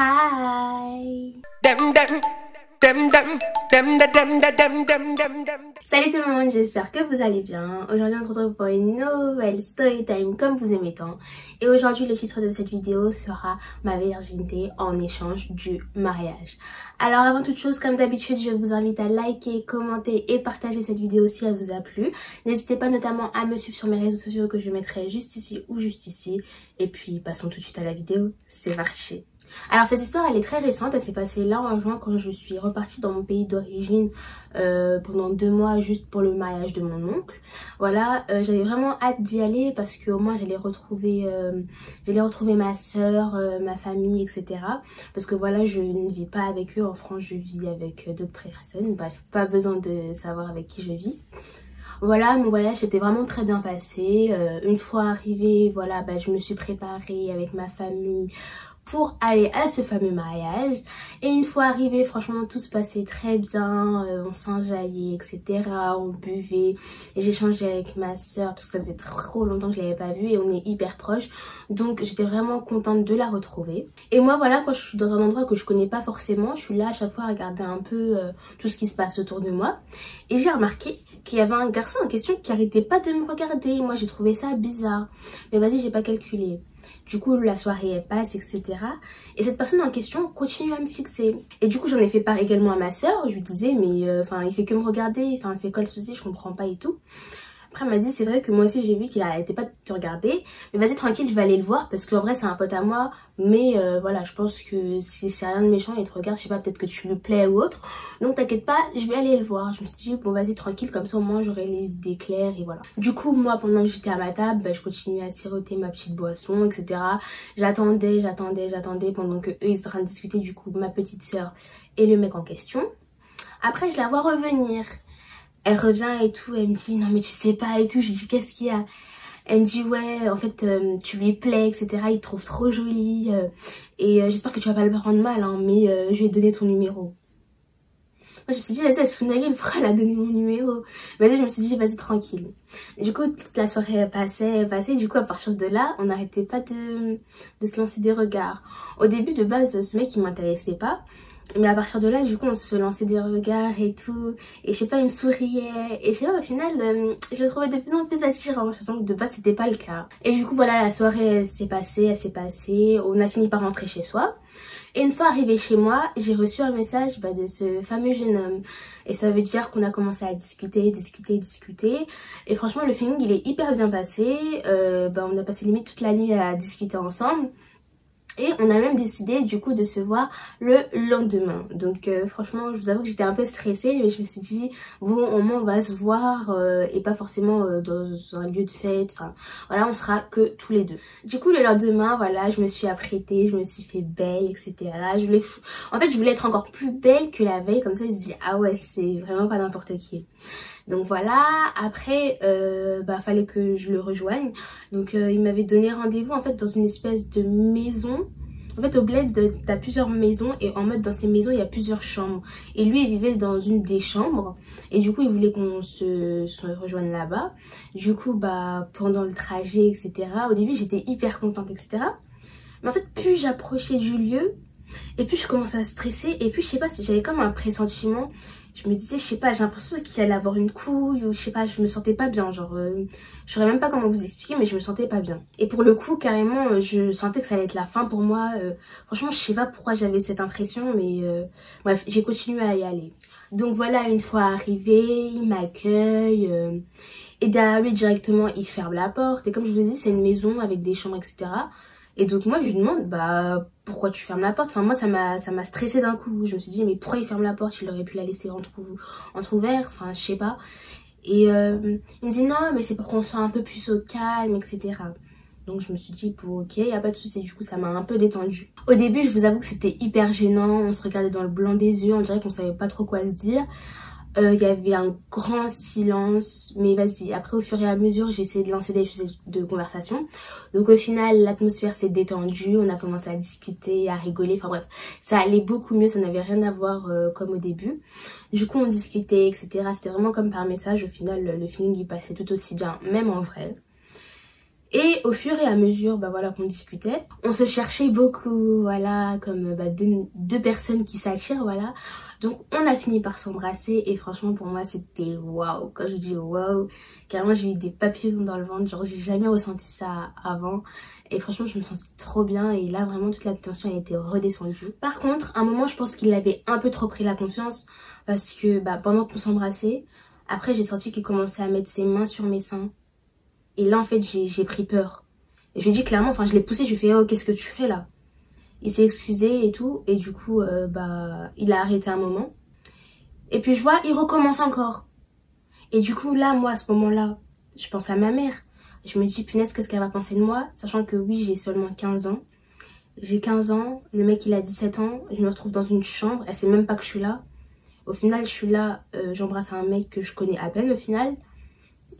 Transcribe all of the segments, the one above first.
Hi. Salut tout le monde, j'espère que vous allez bien. Aujourd'hui, on se retrouve pour une nouvelle story time comme vous aimez tant. Et aujourd'hui, le titre de cette vidéo sera ma virginité en échange du mariage. Alors avant toute chose, comme d'habitude, je vous invite à liker, commenter et partager cette vidéo si elle vous a plu. N'hésitez pas notamment à me suivre sur mes réseaux sociaux que je mettrai juste ici ou juste ici. Et puis, passons tout de suite à la vidéo. C'est parti alors cette histoire elle est très récente, elle s'est passée là en juin quand je suis repartie dans mon pays d'origine euh, pendant deux mois juste pour le mariage de mon oncle. Voilà, euh, j'avais vraiment hâte d'y aller parce qu'au moins j'allais retrouver, euh, retrouver ma soeur, ma famille, etc. Parce que voilà, je ne vis pas avec eux en France, je vis avec d'autres personnes. Bref, pas besoin de savoir avec qui je vis. Voilà, mon voyage s'était vraiment très bien passé. une fois arrivée, voilà, bah, je me suis préparée avec ma famille pour aller à ce fameux mariage. Et une fois arrivé, franchement, tout se passait très bien. Euh, on s'enjaillait, etc. On buvait. Et j'échangeais avec ma soeur parce que ça faisait trop longtemps que je l'avais pas vue et on est hyper proches. Donc, j'étais vraiment contente de la retrouver. Et moi, voilà, quand je suis dans un endroit que je connais pas forcément, je suis là à chaque fois à regarder un peu euh, tout ce qui se passe autour de moi. Et j'ai remarqué qu'il y avait un garçon en question qui arrêtait pas de me regarder. Moi, j'ai trouvé ça bizarre. Mais vas-y, j'ai pas calculé. Du coup, la soirée elle passe, etc. Et cette personne en question continue à me fixer. Et du coup, j'en ai fait part également à ma soeur. Je lui disais, mais euh, enfin, il fait que me regarder. Enfin, c'est quoi le souci? Je comprends pas et tout. Elle m'a dit, c'est vrai que moi aussi, j'ai vu qu'il arrêtait pas de te regarder. Mais vas-y, tranquille, je vais aller le voir parce qu'en vrai, c'est un pote à moi. Mais euh, voilà, je pense que si c'est rien de méchant, il te regarde, je sais pas, peut-être que tu le plais ou autre. Donc, t'inquiète pas, je vais aller le voir. Je me suis dit, bon, vas-y, tranquille, comme ça, au moins, j'aurai les idées claires et voilà. Du coup, moi, pendant que j'étais à ma table, bah, je continuais à siroter ma petite boisson, etc. J'attendais, j'attendais, j'attendais pendant que eux, ils étaient en train de discuter, du coup, ma petite soeur et le mec en question. Après, je la vois revenir elle revient et tout, elle me dit non mais tu sais pas et tout, je lui dis qu'est-ce qu'il y a? Elle me dit ouais en fait euh, tu lui plais etc il te trouve trop jolie euh, et euh, j'espère que tu vas pas le prendre mal hein, mais je lui ai donné ton numéro. Moi je me suis dit vas-y elle se fout de ma elle a donné mon numéro? Vas-y je me suis dit vas-y tranquille. Du coup toute la soirée passait passait. Du coup à partir de là on n'arrêtait pas de, de se lancer des regards. Au début de base ce mec il m'intéressait pas mais à partir de là, du coup, on se lançait des regards et tout. Et je sais pas, il me souriait. Et je sais pas, au final, euh, je le trouvais de plus en plus attirant. Sens que de base, c'était pas le cas. Et du coup, voilà, la soirée s'est passée, elle s'est passée. On a fini par rentrer chez soi. Et une fois arrivé chez moi, j'ai reçu un message bah, de ce fameux jeune homme. Et ça veut dire qu'on a commencé à discuter, discuter, discuter. Et franchement, le feeling, il est hyper bien passé. Euh, bah, on a passé limite toute la nuit à discuter ensemble. Et on a même décidé du coup de se voir le lendemain. Donc euh, franchement, je vous avoue que j'étais un peu stressée, mais je me suis dit, bon, au moins on va se voir euh, et pas forcément euh, dans un lieu de fête. Enfin, voilà, on sera que tous les deux. Du coup, le lendemain, voilà, je me suis apprêtée, je me suis fait belle, etc. Je voulais, en fait, je voulais être encore plus belle que la veille, comme ça, ils se disent, ah ouais, c'est vraiment pas n'importe qui. Donc voilà, après, euh, bah fallait que je le rejoigne. Donc euh, il m'avait donné rendez-vous en fait dans une espèce de maison. En fait au bled, t'as plusieurs maisons et en mode dans ces maisons il y a plusieurs chambres. Et lui il vivait dans une des chambres et du coup il voulait qu'on se, se, rejoigne là-bas. Du coup bah pendant le trajet etc. Au début j'étais hyper contente etc. Mais en fait plus j'approchais du lieu et puis je commençais à stresser et puis je sais pas si j'avais comme un pressentiment je me disais, je sais pas, j'ai l'impression qu'il allait avoir une couille ou je sais pas, je me sentais pas bien. Genre, euh, je même pas comment vous expliquer, mais je me sentais pas bien. Et pour le coup, carrément, euh, je sentais que ça allait être la fin pour moi. Euh, franchement, je sais pas pourquoi j'avais cette impression, mais bref, j'ai continué à y aller. Donc voilà, une fois arrivé, il m'accueille. et derrière lui, directement, il ferme la porte. Et comme je vous ai dit, c'est une maison avec des chambres, etc. Et donc moi je lui demande bah pourquoi tu fermes la porte? Enfin moi ça m'a ça m'a stressé d'un coup. Je me suis dit mais pourquoi il ferme la porte? Il aurait pu la laisser ouvert, enfin je sais pas. Et euh, il me dit non mais c'est pour qu'on soit un peu plus au calme etc. Donc je me suis dit bon ok y a pas de souci du coup ça m'a un peu détendu. Au début je vous avoue que c'était hyper gênant, on se regardait dans le blanc des yeux, on dirait qu'on savait pas trop quoi se dire. Euh, il y avait un grand silence, mais vas-y, après au fur et à mesure, j'ai essayé de lancer des choses de conversation. Donc au final, l'atmosphère s'est détendue, on a commencé à discuter, à rigoler, enfin bref, ça allait beaucoup mieux, ça n'avait rien à voir euh, comme au début. Du coup, on discutait, etc. C'était vraiment comme par message, au final, le, feeling il passait tout aussi bien, même en vrai. Et au fur et à mesure, bah voilà, qu'on discutait, on se cherchait beaucoup, voilà, comme bah, deux personnes qui s'attirent, voilà. Donc on a fini par s'embrasser et franchement pour moi c'était waouh. Quand je dis waouh, carrément j'ai eu des papillons dans le ventre, genre j'ai jamais ressenti ça avant. Et franchement je me sentais trop bien et là vraiment toute la tension a été redescendue. Par contre, à un moment je pense qu'il avait un peu trop pris la confiance parce que bah, pendant qu'on s'embrassait, après j'ai senti qu'il commençait à mettre ses mains sur mes seins. Et là en fait j'ai pris peur. Et je lui ai dit clairement, enfin je l'ai poussé, je lui ai fait oh qu'est-ce que tu fais là? Il s'est excusé et tout. Et du coup, euh, bah, il a arrêté un moment. Et puis je vois, il recommence encore. Et du coup, là, moi, à ce moment-là, je pense à ma mère. Je me dis, punaise, qu'est-ce qu'elle va penser de moi Sachant que oui, j'ai seulement 15 ans. J'ai 15 ans, le mec, il a 17 ans. Je me retrouve dans une chambre, elle sait même pas que je suis là. Au final, je suis là, euh, j'embrasse un mec que je connais à peine au final.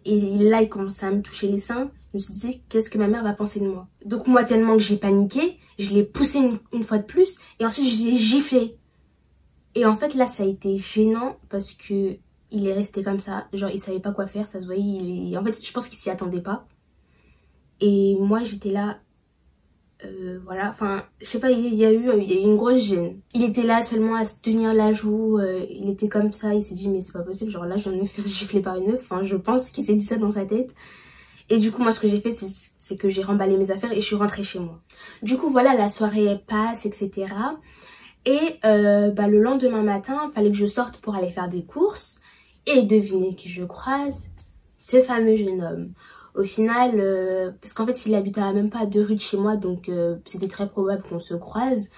Et là, il commence à me toucher les seins. Je me suis dit, qu'est-ce que ma mère va penser de moi? Donc moi, tellement que j'ai paniqué, je l'ai poussé une, fois de plus. Et ensuite, je l'ai giflé. Et en fait, là, ça a été gênant parce que il est resté comme ça. Genre, il savait pas quoi faire, ça se voyait. En fait, je pense qu'il s'y attendait pas. Et moi, j'étais là, euh, voilà, enfin, je sais pas, il y a eu il y a une grosse gêne. Il était là seulement à se tenir la joue, euh, il était comme ça, il s'est dit mais c'est pas possible, genre là je viens de me faire gifler par une meuf, enfin je pense qu'il s'est dit ça dans sa tête. Et du coup moi ce que j'ai fait c'est que j'ai remballé mes affaires et je suis rentrée chez moi. Du coup voilà, la soirée passe, etc. Et euh, bah, le lendemain matin, fallait que je sorte pour aller faire des courses. Et devinez qui je croise? Ce fameux jeune homme. Au final, euh, parce qu'en fait, il habitait même pas à deux rues de chez moi, donc euh, c'était très probable qu'on se croise.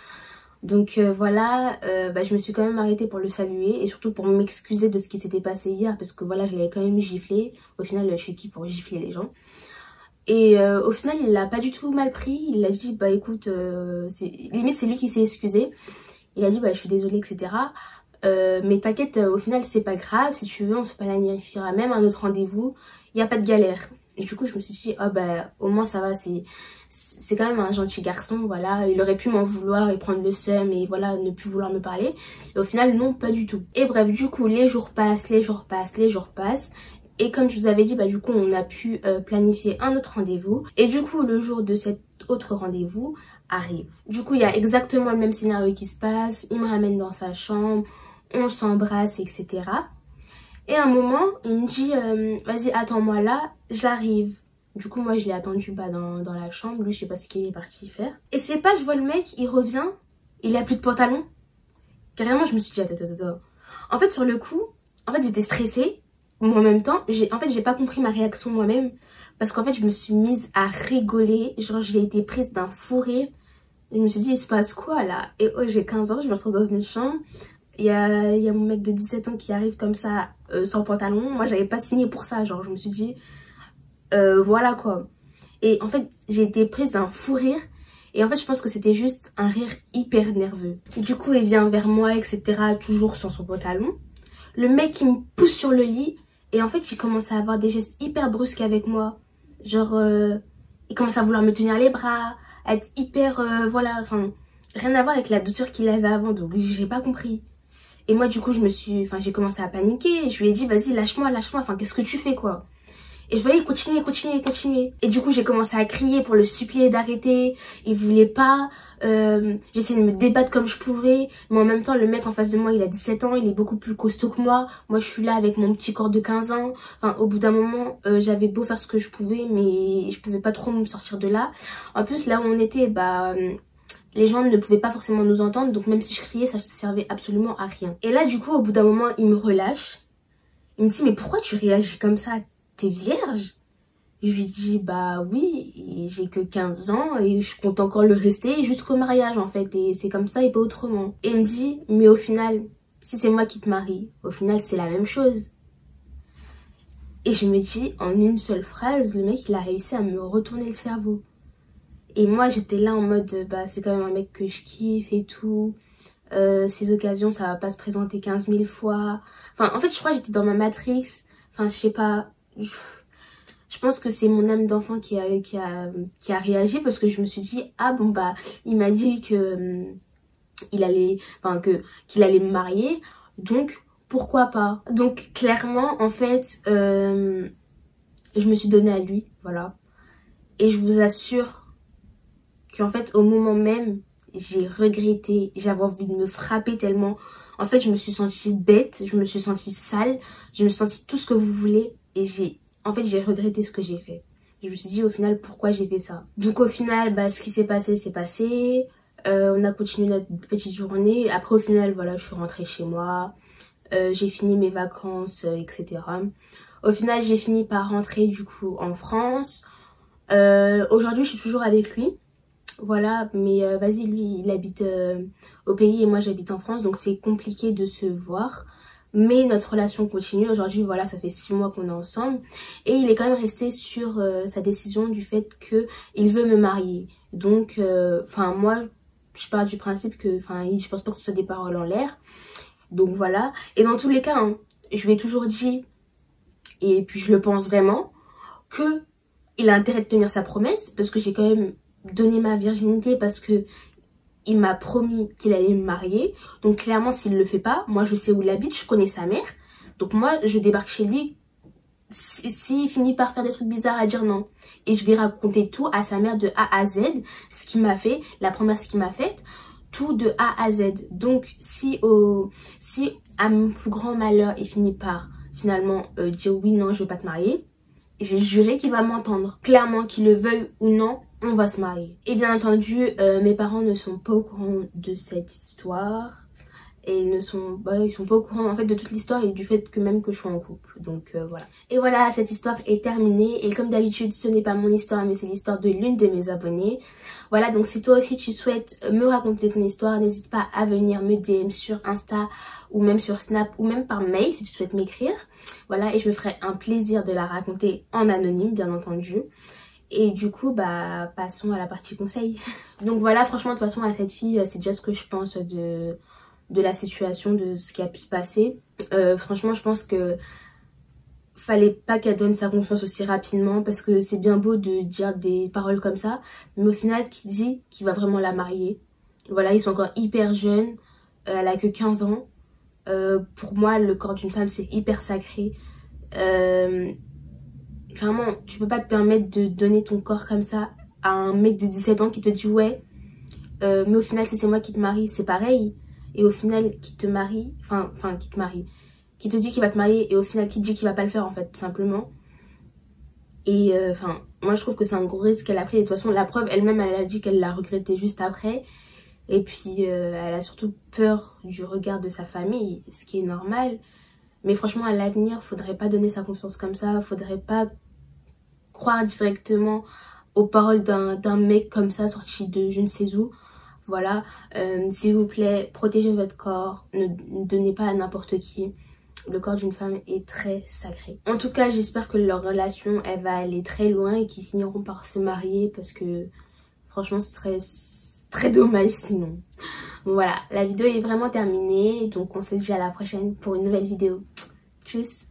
Donc euh, voilà, bah, je me suis quand même arrêtée pour le saluer et surtout pour m'excuser de ce qui s'était passé hier parce que voilà, je l'avais quand même giflé. Au final, je suis qui pour gifler les gens Et au final, il l'a pas du tout mal pris. Il a dit, bah écoute, limite c'est lui qui s'est excusé. Il a dit, bah je suis désolée, etc. mais t'inquiète, au final c'est pas grave, si tu veux on se planifiera même un autre rendez-vous, il n'y a pas de galère. Du coup, je me suis dit, oh bah, au moins ça va, c'est c'est quand même un gentil garçon, voilà. Il aurait pu m'en vouloir et prendre le seum et voilà, ne plus vouloir me parler. Et au final, non, pas du tout. Et bref, du coup, les jours passent, les jours passent, les jours passent. Et comme je vous avais dit, bah du coup, on a pu euh, planifier un autre rendez-vous. Et du coup, le jour de cet autre rendez-vous arrive. Du coup, il y a exactement le même scénario qui se passe. Il me ramène dans sa chambre, on s'embrasse, etc. Et à un moment, il me dit euh, Vas-y, attends-moi là, j'arrive. Du coup, moi, je l'ai attendu bah, dans, la chambre. Lui, je sais pas ce qu'il est parti faire. Et c'est pas, je vois le mec, il revient, il a plus de pantalon. Carrément, je me suis dit Attends, attends, attends. En fait, sur le coup, en fait, j'étais stressée. Mais en même temps, en fait, j'ai pas compris ma réaction moi-même. Parce qu'en fait, je me suis mise à rigoler. Genre, j'ai été prise d'un fou rire. Je me suis dit, il se passe quoi là? Et oh, j'ai 15 ans, je me retrouve dans une chambre il y a, mon mec de 17 ans qui arrive comme ça euh, sans pantalon. Moi, j'avais pas signé pour ça. Genre, je me suis dit, euh, voilà quoi. Et en fait, j'ai été prise d'un fou rire. Et en fait, je pense que c'était juste un rire hyper nerveux. Du coup, il vient vers moi, etc. Toujours sans son pantalon. Le mec, il me pousse sur le lit. Et en fait, il commence à avoir des gestes hyper brusques avec moi. Genre, euh, il commence à vouloir me tenir les bras, à être hyper, voilà, enfin, rien à voir avec la douceur qu'il avait avant. Donc, j'ai pas compris. Et moi, du coup, je me suis, enfin, j'ai commencé à paniquer. Je lui ai dit, vas-y, lâche-moi, lâche-moi. Enfin, qu'est-ce que tu fais, quoi? Et je voyais continuer, continuer, continuer. Et du coup, j'ai commencé à crier pour le supplier d'arrêter. Il voulait pas. Euh, J'essayais de me débattre comme je pouvais. Mais en même temps, le mec en face de moi, il a 17 ans. Il est beaucoup plus costaud que moi. Moi, je suis là avec mon petit corps de 15 ans. Enfin, au bout d'un moment, euh, j'avais beau faire ce que je pouvais, mais je pouvais pas trop me sortir de là. En plus, là où on était, bah les gens ne pouvaient pas forcément nous entendre, donc même si je criais, ça ne servait absolument à rien. Et là, du coup, au bout d'un moment, il me relâche. Il me dit, mais pourquoi tu réagis comme ça? T'es vierge? Je lui dis, bah oui, j'ai que 15 ans et je compte encore le rester jusqu'au mariage en fait. Et c'est comme ça et pas autrement. Et il me dit, mais au final, si c'est moi qui te marie, au final, c'est la même chose. Et je me dis, en une seule phrase, le mec, il a réussi à me retourner le cerveau. Et moi, j'étais là en mode, bah, c'est quand même un mec que je kiffe et tout. Euh, ces occasions, ça va pas se présenter 15 000 fois. Enfin, en fait, je crois que j'étais dans ma Matrix. Enfin, je sais pas. Je pense que c'est mon âme d'enfant qui a, qui, a, qui a réagi parce que je me suis dit, ah bon, bah, il m'a dit que hum, il allait, enfin, que qu'il allait me marier. Donc, pourquoi pas? Donc, clairement, en fait, euh, je me suis donnée à lui, voilà. Et je vous assure qu'en fait, au moment même, j'ai regretté, j'avais envie de me frapper tellement. En fait, je me suis sentie bête, je me suis sentie sale, je me suis sentie tout ce que vous voulez. Et j'ai, en fait, j'ai regretté ce que j'ai fait. Je me suis dit au final pourquoi j'ai fait ça? Donc au final, bah, ce qui s'est passé, c'est passé. Euh, on a continué notre petite journée. Après au final, voilà, je suis rentrée chez moi. Euh, j'ai fini mes vacances, euh, etc. Au final, j'ai fini par rentrer du coup en France. Aujourd'hui, je suis toujours avec lui. Voilà, mais vas-y, lui, il habite au pays et moi, j'habite en France. Donc, c'est compliqué de se voir. Mais notre relation continue. Aujourd'hui, voilà, ça fait six mois qu'on est ensemble. Et il est quand même resté sur euh, sa décision du fait qu'il veut me marier. Donc, euh, enfin, moi, je pars du principe que, enfin, je pense pas que ce soit des paroles en l'air. Donc, voilà. Et dans tous les cas, hein, je lui ai toujours dit, et puis je le pense vraiment, que il a intérêt de tenir sa promesse. Parce que j'ai quand même donné ma virginité parce que il m'a promis qu'il allait me marier. Donc clairement, s'il ne le fait pas, moi je sais où il habite, je connais sa mère. Donc moi, je débarque chez lui. S'il finit par faire des trucs bizarres à dire non. Et je vais raconter tout à sa mère de A à Z. Ce qu'il m'a fait, la promesse qu'il m'a faite. Tout de A à Z. Donc si, au, si à mon plus grand malheur, il finit par finalement euh, dire oui, non, je veux pas te marier. J'ai juré qu'il va m'entendre. Clairement, qu'il le veuille ou non, on va se marier. Et bien entendu, euh, mes parents ne sont pas au courant de cette histoire. Et ils ne sont, bah, sont pas au courant en fait de toute l'histoire et du fait que même que je sois en couple. Donc euh, voilà. Et voilà, cette histoire est terminée. Et comme d'habitude, ce n'est pas mon histoire, mais c'est l'histoire de l'une de mes abonnées. Voilà, donc si toi aussi tu souhaites me raconter ton histoire, n'hésite pas à venir me DM sur Insta ou même sur Snap ou même par mail si tu souhaites m'écrire. Voilà, et je me ferai un plaisir de la raconter en anonyme, bien entendu. Et du coup, bah, passons à la partie conseil. Donc voilà, franchement, de toute façon, à cette fille, euh, c'est déjà ce que je pense de, de la situation, de ce qui a pu se passer. Euh, franchement, je pense que fallait pas qu'elle donne sa confiance aussi rapidement parce que c'est bien beau de dire des paroles comme ça. Mais au final, qui dit qu'il va vraiment la marier? Voilà, ils sont encore hyper jeunes. Euh, elle a que 15 ans. pour moi, le corps d'une femme, c'est hyper sacré. Euh, Clairement, tu peux pas te permettre de donner ton corps comme ça à un mec de 17 ans qui te dit ouais, euh, mais au final c'est moi qui te marie, c'est pareil. Et au final qui te marie, enfin, enfin qui te marie, qui te dit qu'il va te marier et au final qui te dit qu'il va pas le faire en fait, tout simplement. Et euh, enfin, moi je trouve que c'est un gros risque qu'elle a pris. Et de toute façon, la preuve, elle-même, elle a dit qu'elle l'a regretté juste après. Et puis, euh, elle a surtout peur du regard de sa famille, ce qui est normal. Mais franchement, à l'avenir, faudrait pas donner sa confiance comme ça. Faudrait pas croire directement aux paroles d'un mec comme ça, sorti de je ne sais où. Voilà, euh, s'il vous plaît, protégez votre corps. Ne, donnez pas à n'importe qui. Le corps d'une femme est très sacré. En tout cas, j'espère que leur relation, elle va aller très loin et qu'ils finiront par se marier parce que franchement, ce serait très dommage sinon. voilà, la vidéo est vraiment terminée. Donc on se dit à la prochaine pour une nouvelle vidéo. Tchuss